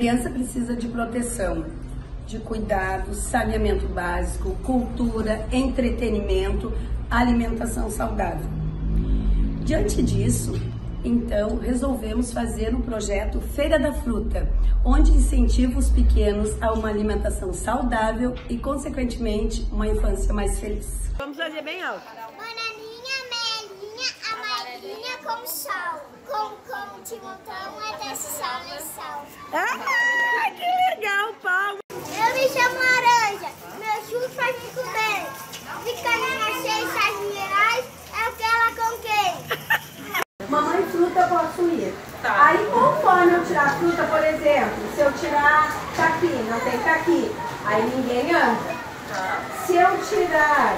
Criança precisa de proteção, de cuidado, saneamento básico, cultura, entretenimento, alimentação saudável. Diante disso, então, resolvemos fazer um projeto Feira da Fruta, onde incentiva os pequenos a uma alimentação saudável e, consequentemente, uma infância mais feliz. Vamos fazer bem alto. Bananinha, melinha, amarelinha com sol. Com, com timontão é desse e sol. Ah, que legal, Paulo. Eu me chamo Laranja. Meu chute faz muito bem. Vitamina C e sais minerais é aquela com quem? Mamãe fruta posso ir. Aí conforme eu tirar fruta, por exemplo, se eu tirar caqui, não tem caqui, aí ninguém anda. Se eu tirar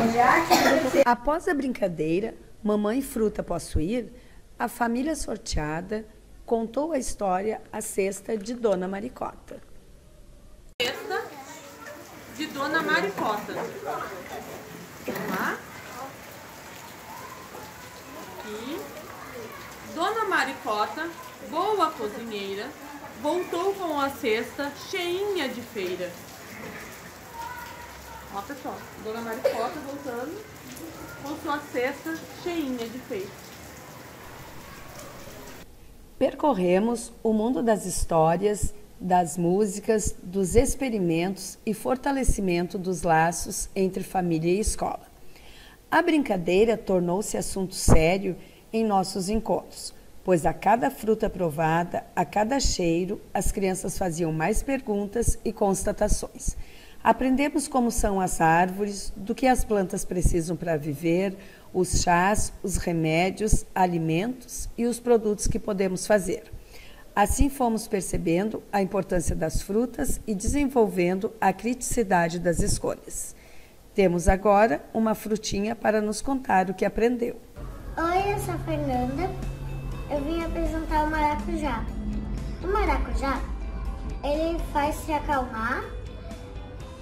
onde Após a brincadeira, Mamãe Fruta Posso Ir, a família sorteada contou a história a cesta de Dona Maricota. Cesta de Dona Maricota. Vamos lá? Aqui. Dona Maricota, boa cozinheira, voltou com a cesta cheinha de feira. Ó, pessoal, Dona Maricota voltando com sua cesta cheinha de feira. Percorremos o mundo das histórias, das músicas, dos experimentos e fortalecimento dos laços entre família e escola. A brincadeira tornou-se assunto sério em nossos encontros, pois a cada fruta provada, a cada cheiro, as crianças faziam mais perguntas e constatações. Aprendemos como são as árvores, do que as plantas precisam para viver, os chás, os remédios, alimentos e os produtos que podemos fazer. Assim fomos percebendo a importância das frutas e desenvolvendo a criticidade das escolhas. Temos agora uma frutinha para nos contar o que aprendeu. Oi, eu sou a Fernanda. Eu vim apresentar o maracujá. O maracujá, ele faz se acalmar,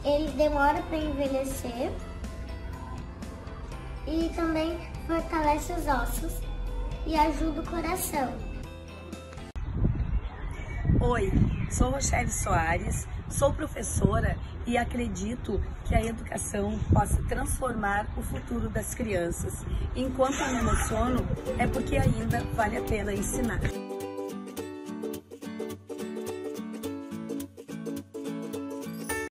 ele demora para envelhecer e também fortalece os ossos e ajuda o coração. Oi, sou Rochelle Soares, sou professora e acredito que a educação possa transformar o futuro das crianças. Enquanto eu me emociono, é porque ainda vale a pena ensinar.